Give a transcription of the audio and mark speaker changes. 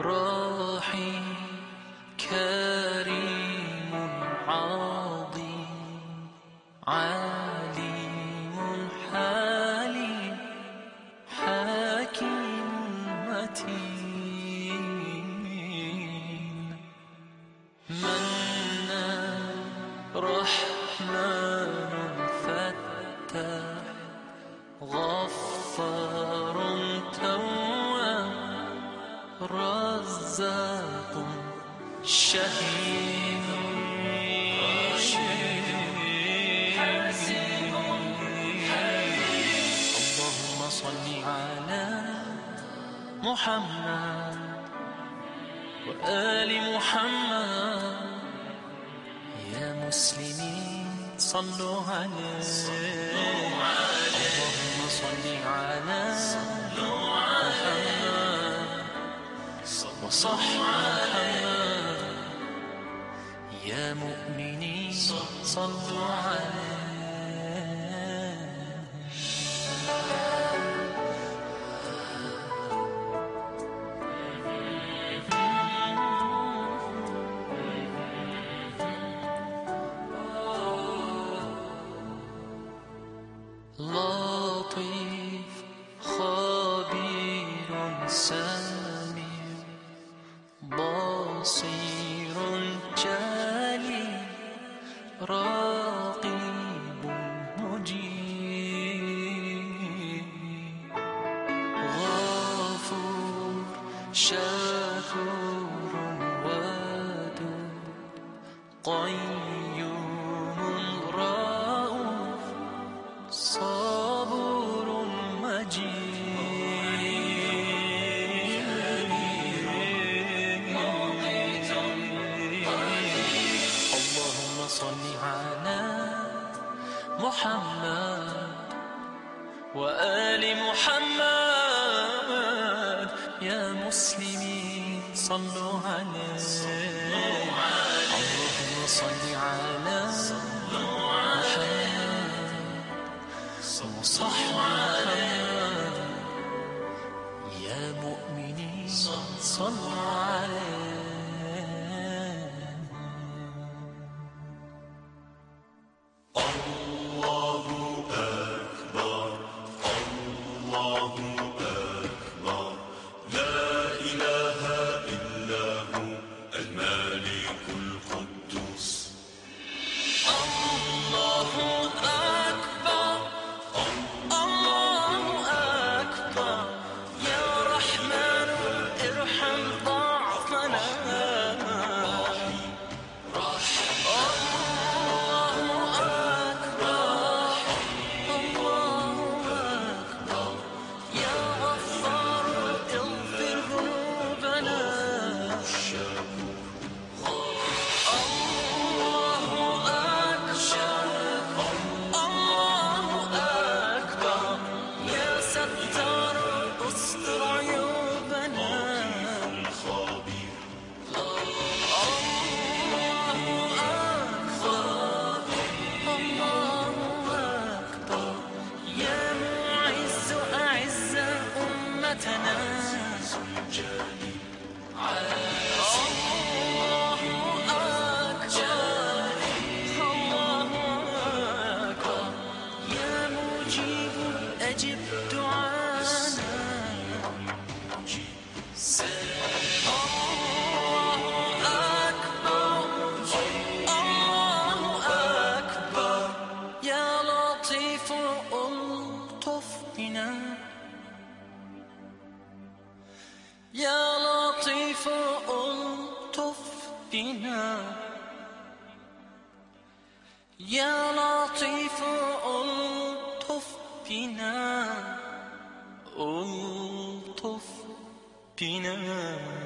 Speaker 1: رحيم كريم عظيم عليم حليم حكيم متين منا رحيم شهيد. اللهم صل على محمد وآل محمد. يا مسلمين صلوا عليه. اللهم صل على محمد. وصح محمد. يا مؤمنين صلوا عليه لطيف خبير سميع بصير جليل شكور ودود قيوم رؤوف صبور مجيد. اللهم صل على محمد صلوا عليه اللهم صل على محمد يا مؤمنين صلوا يا لطيف ألطف بنا. يا لطيف ألطف بنا. ألطف بنا.